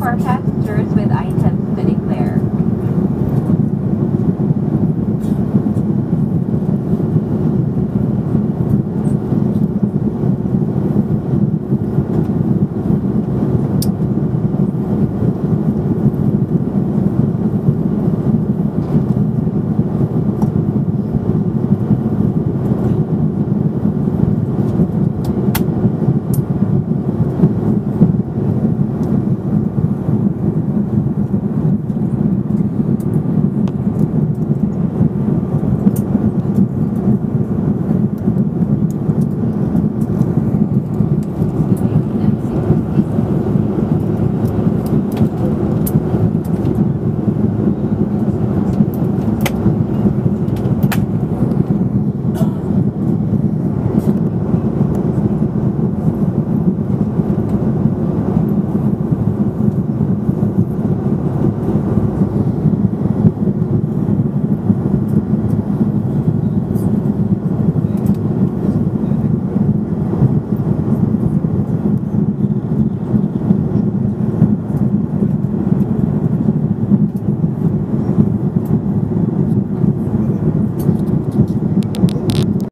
car path.